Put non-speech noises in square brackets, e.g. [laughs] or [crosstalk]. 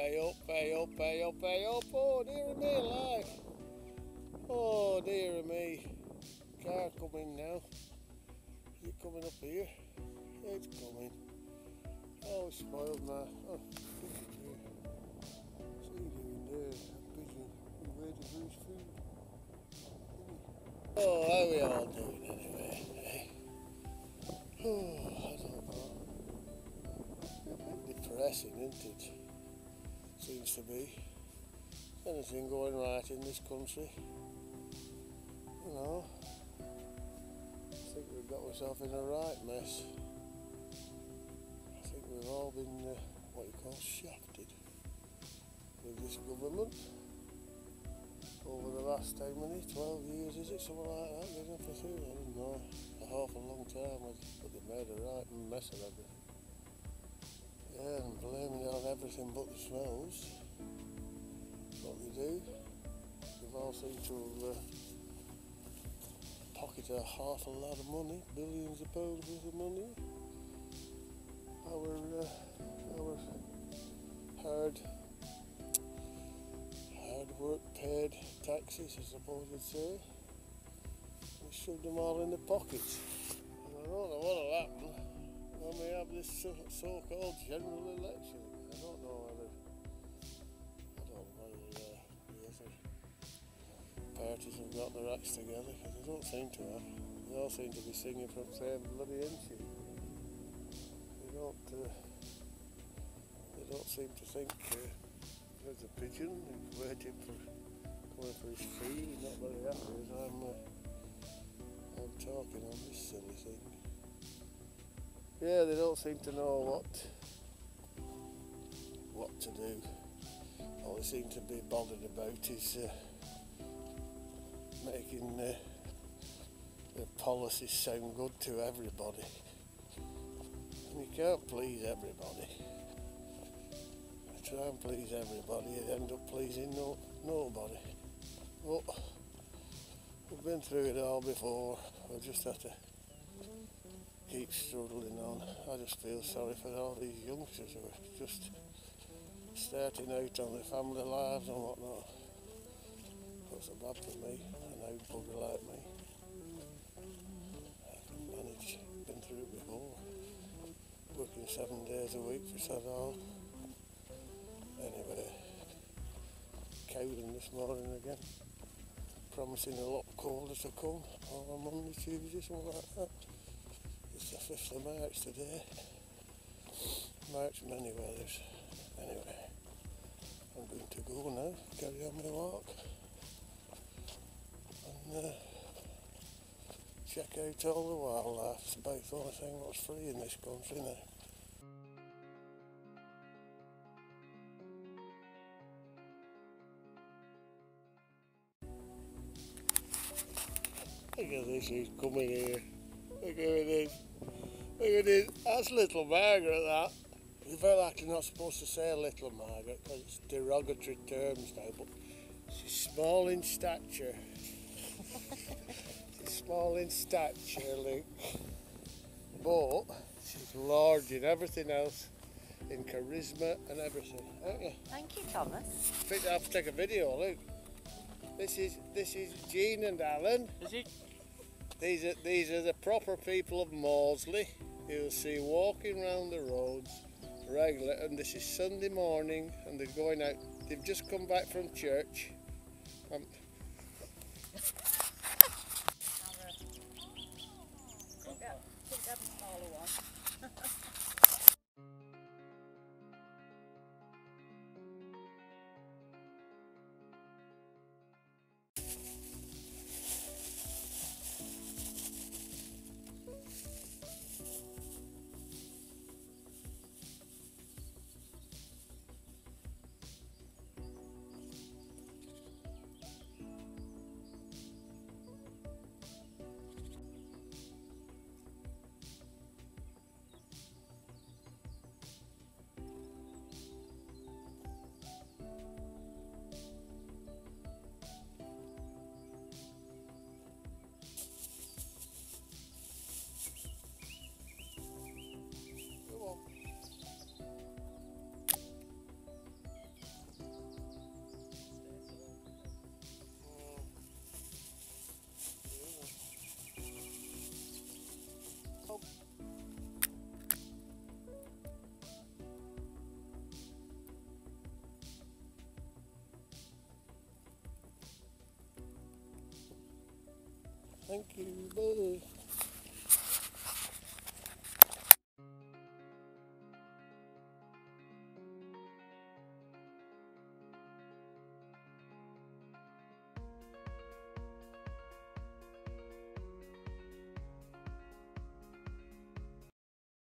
Pay up, pay up, up, up. Oh, dear me alive. Oh, dear me. Car coming now. Is it coming up here? It's coming. Oh, it's spoiled my. Oh, pigeon here. See you doing there, pigeon. Food? Oh, how are we all doing anyway? Eh? Oh, I don't know. Depressing, isn't it? Seems to be. Anything going right in this country? You know, I think we've got ourselves in a right mess. I think we've all been, uh, what you call, shafted with this government over the last how many, 12 years is it, something like that, for I don't know, a half a long time, but they made a right mess of everything. Yeah, and blaming it on everything but the smells. What they do, they've all seemed to uh, pocketed a half a lot of money, billions of pounds worth of money. Our, uh, our hard hard work paid taxes, I suppose you'd say. We shoved them all in the pockets. I don't know what'll happen when we have this so- so-called general election. I don't know whether I don't know whether uh, the other parties have got their acts together because they don't seem to have. They all seem to be singing from the same bloody hymn sheet. They don't. Uh, they don't seem to think. Uh, there's a pigeon he's waiting for coming for his. He's not very happy as I'm, uh, I'm talking on this silly thing. Yeah, they don't seem to know what what to do. All they seem to be bothered about is uh, making their policies sound good to everybody. And you can't please everybody try and please everybody, you end up pleasing no, nobody. But we've been through it all before. We just have to keep struggling on. I just feel sorry for all these youngsters who are just starting out on their family lives and whatnot. It's so bad for me, an old bugger like me. I can manage, been through it before. Working seven days a week for long. Anyway, cowling this morning again, promising a lot colder to come on Monday, Tuesday, something like that. The 5th of March today. March many weathers. Anyway, I'm going to go now, carry on my walk, and uh, check out all the wildlife. It's about the only thing that's free in this country now. Look at this, he's coming here. Look at this. Look at this. That's little Margaret, that. You felt like you're not supposed to say little Margaret because it's derogatory terms now, but she's small in stature. she's small in stature, Luke. But she's large in everything else, in charisma and everything, aren't you? Thank you, Thomas. I think I have to take a video, Luke. This is this is Jean and Alan. Is it? These are these are the proper people of Mawdesley. You'll see walking around the roads regular, and this is Sunday morning, and they're going out. They've just come back from church. Um. [laughs] Thank you. Bye.